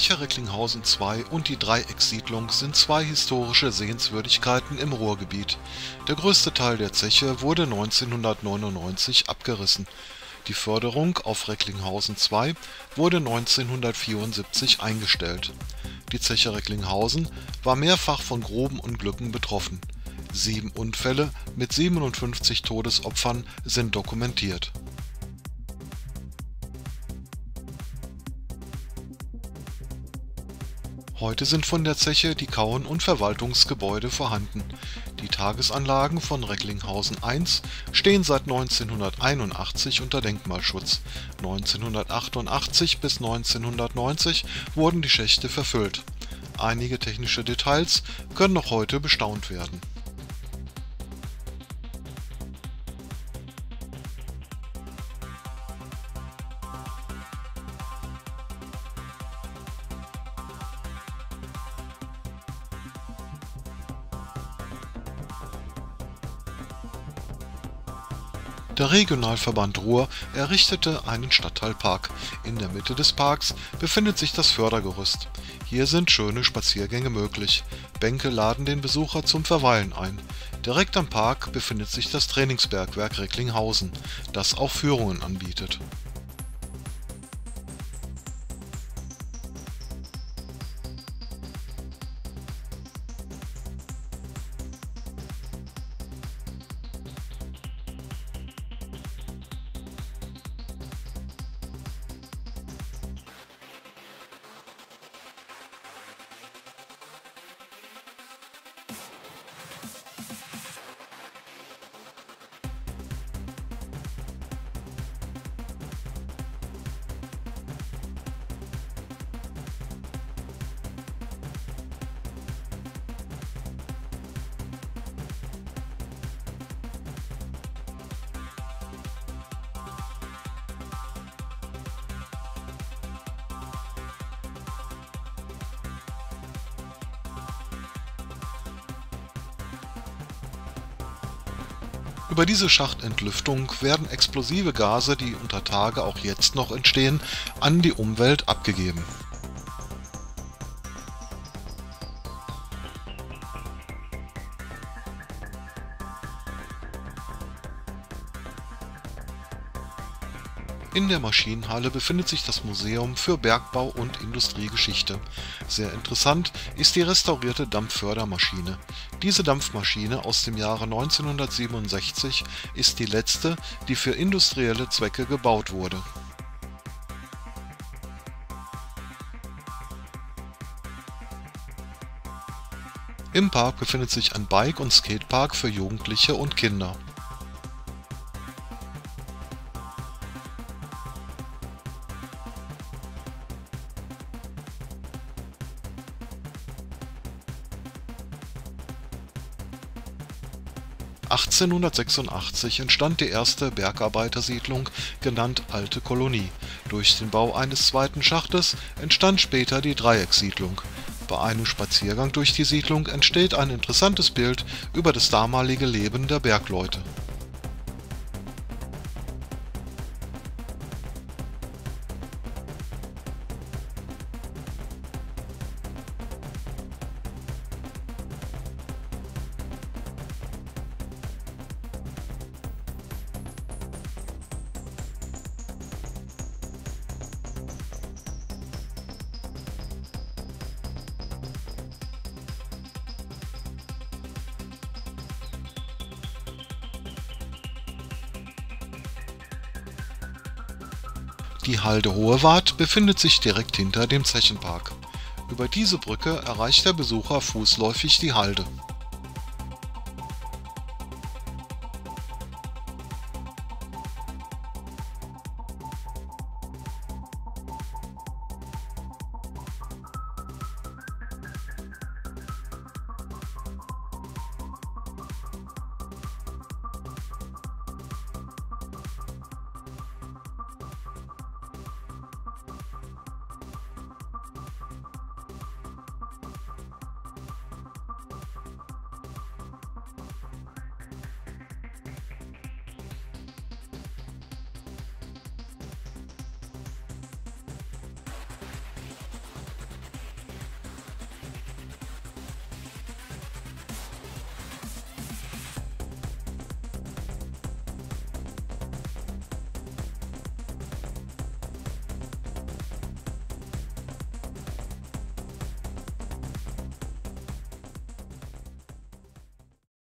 Zeche Recklinghausen 2 und die Dreieckssiedlung sind zwei historische Sehenswürdigkeiten im Ruhrgebiet. Der größte Teil der Zeche wurde 1999 abgerissen. Die Förderung auf Recklinghausen 2 wurde 1974 eingestellt. Die Zeche Recklinghausen war mehrfach von groben Unglücken betroffen. Sieben Unfälle mit 57 Todesopfern sind dokumentiert Heute sind von der Zeche die Kauen und Verwaltungsgebäude vorhanden. Die Tagesanlagen von Recklinghausen I stehen seit 1981 unter Denkmalschutz. 1988 bis 1990 wurden die Schächte verfüllt. Einige technische Details können noch heute bestaunt werden Der Regionalverband Ruhr errichtete einen Stadtteilpark. In der Mitte des Parks befindet sich das Fördergerüst. Hier sind schöne Spaziergänge möglich. Bänke laden den Besucher zum Verweilen ein. Direkt am Park befindet sich das Trainingsbergwerk Recklinghausen, das auch Führungen anbietet Über diese Schachtentlüftung werden explosive Gase, die unter Tage auch jetzt noch entstehen, an die Umwelt abgegeben In der Maschinenhalle befindet sich das Museum für Bergbau und Industriegeschichte. Sehr interessant ist die restaurierte Dampffördermaschine. Diese Dampfmaschine aus dem Jahre 1967 ist die letzte, die für industrielle Zwecke gebaut wurde. Im Park befindet sich ein Bike und Skatepark für Jugendliche und Kinder 1886 entstand die erste Bergarbeitersiedlung, genannt Alte Kolonie. Durch den Bau eines zweiten Schachtes entstand später die Dreieckssiedlung. Bei einem Spaziergang durch die Siedlung entsteht ein interessantes Bild über das damalige Leben der Bergleute Die Halde Hohewart befindet sich direkt hinter dem Zechenpark. Über diese Brücke erreicht der Besucher fußläufig die Halde